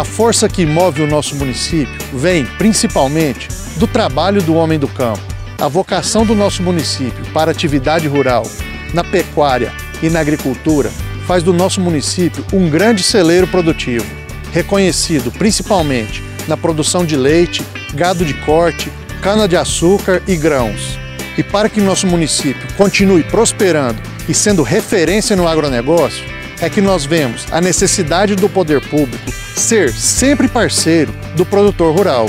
A força que move o nosso município vem, principalmente, do trabalho do homem do campo. A vocação do nosso município para atividade rural, na pecuária e na agricultura faz do nosso município um grande celeiro produtivo, reconhecido principalmente na produção de leite, gado de corte, cana-de-açúcar e grãos. E para que nosso município continue prosperando e sendo referência no agronegócio, é que nós vemos a necessidade do poder público ser sempre parceiro do produtor rural.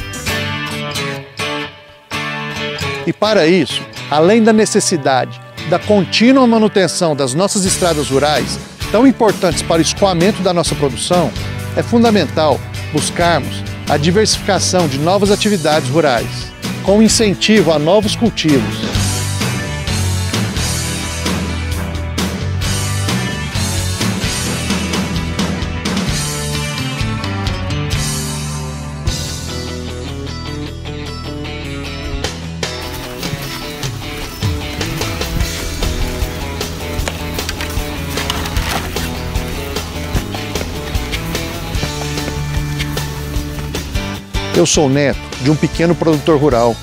E para isso, além da necessidade da contínua manutenção das nossas estradas rurais, tão importantes para o escoamento da nossa produção, é fundamental buscarmos a diversificação de novas atividades rurais, com incentivo a novos cultivos, Eu sou neto de um pequeno produtor rural.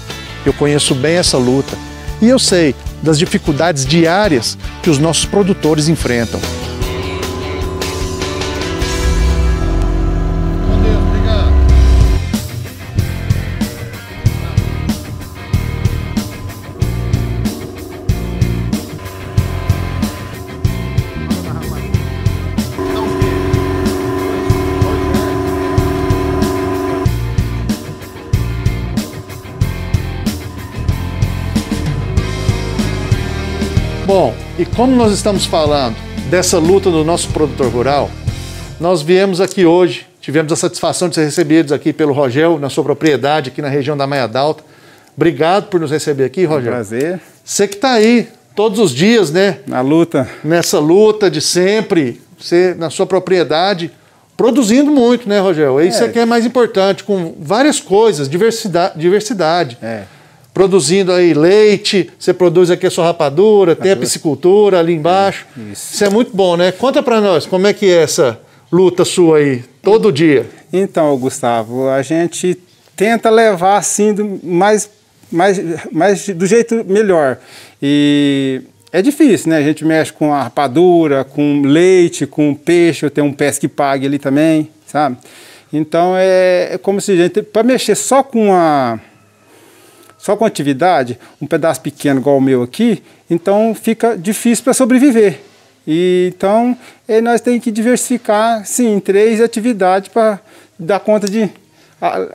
Eu conheço bem essa luta e eu sei das dificuldades diárias que os nossos produtores enfrentam. Bom, e como nós estamos falando dessa luta do nosso produtor rural, nós viemos aqui hoje, tivemos a satisfação de ser recebidos aqui pelo Rogel, na sua propriedade, aqui na região da Maia Dalta. Obrigado por nos receber aqui, Rogel. Prazer. Você que está aí todos os dias, né? Na luta. Nessa luta de sempre, você na sua propriedade, produzindo muito, né, Rogel? Isso é. é que é mais importante, com várias coisas, diversidade. diversidade. É produzindo aí leite, você produz aqui a sua rapadura, tem a piscicultura ali embaixo. Isso. Isso é muito bom, né? Conta para nós, como é que é essa luta sua aí, todo dia? Então, Gustavo, a gente tenta levar assim do, mais, mais, mais do jeito melhor. E é difícil, né? A gente mexe com a rapadura, com leite, com peixe, eu tenho um pesque pague ali também, sabe? Então é, é como se a gente, para mexer só com a só com atividade, um pedaço pequeno igual o meu aqui, então fica difícil para sobreviver. E, então, nós temos que diversificar, sim, três atividades para dar conta de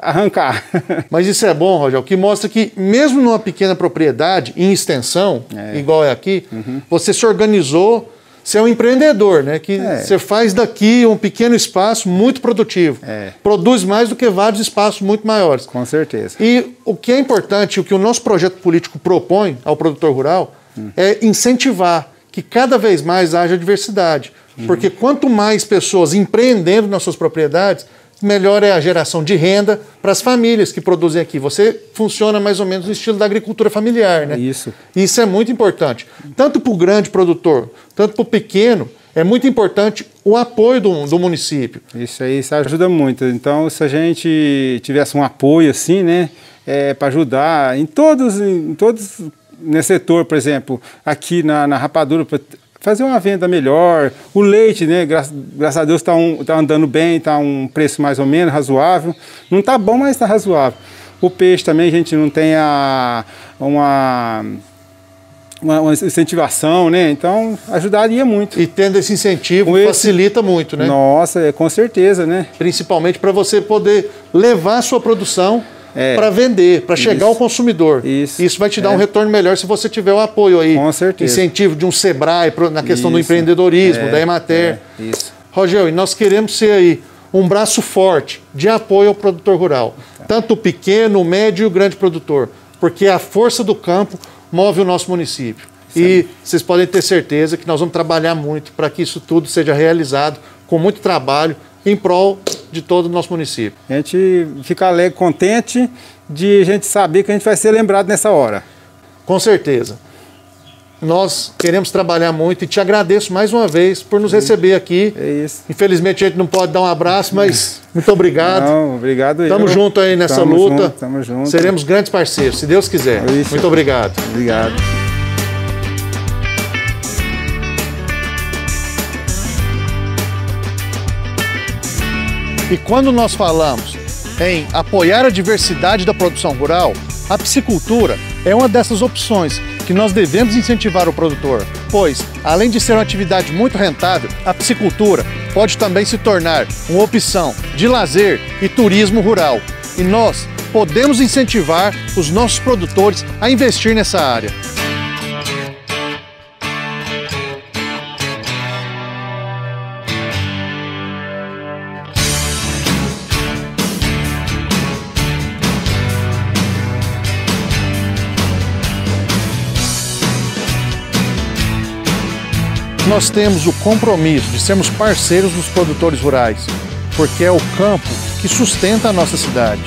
arrancar. Mas isso é bom, Rogério, que mostra que mesmo numa pequena propriedade, em extensão, é. igual é aqui, uhum. você se organizou você é um empreendedor, né? Que é. você faz daqui um pequeno espaço muito produtivo. É. Produz mais do que vários espaços muito maiores. Com certeza. E o que é importante, o que o nosso projeto político propõe ao produtor rural hum. é incentivar que cada vez mais haja diversidade. Hum. Porque quanto mais pessoas empreendendo nas suas propriedades, melhor é a geração de renda para as famílias que produzem aqui. Você funciona mais ou menos no estilo da agricultura familiar, né? Isso. Isso é muito importante. Tanto para o grande produtor, tanto para o pequeno, é muito importante o apoio do, do, município. Isso aí isso ajuda muito. Então, se a gente tivesse um apoio assim, né, é, para ajudar em todos, em todos nesse setor, por exemplo, aqui na, na rapadura, fazer uma venda melhor. O leite, né, graças, graças a Deus, está um, tá andando bem, está um preço mais ou menos razoável. Não está bom, mas está razoável. O peixe também, a gente não tem a, uma, uma, uma, incentivação, né? Então, ajudaria muito. E tendo esse incentivo, facilita muito, né? Nossa, é, com certeza, né? Principalmente para você poder levar a sua produção é. para vender, para chegar ao consumidor. Isso, Isso vai te dar é. um retorno melhor se você tiver o apoio aí. Com certeza. Incentivo de um Sebrae na questão Isso. do empreendedorismo, é. da Emater. É. Isso. Rogério, e nós queremos ser aí um braço forte de apoio ao produtor rural, tá. tanto o pequeno, o médio e o grande produtor, porque a força do campo move o nosso município. E vocês podem ter certeza que nós vamos trabalhar muito para que isso tudo seja realizado com muito trabalho em prol de todo o nosso município. A gente fica alegre, contente de a gente saber que a gente vai ser lembrado nessa hora. Com certeza. nós queremos trabalhar muito e te agradeço mais uma vez por nos receber aqui. É isso. Infelizmente a gente não pode dar um abraço, mas muito obrigado. Não, obrigado. Tamo eu. junto aí nessa Tamo luta. Junto, tamo junto. Seremos grandes parceiros, se Deus quiser. É isso. Muito obrigado. Obrigado. E quando nós falamos em apoiar a diversidade da produção rural, a piscicultura é uma dessas opções que nós devemos incentivar o produtor, pois, além de ser uma atividade muito rentável, a piscicultura pode também se tornar uma opção de lazer e turismo rural. E nós podemos incentivar os nossos produtores a investir nessa área. Nós temos o compromisso de sermos parceiros dos produtores rurais, porque é o campo que sustenta a nossa cidade.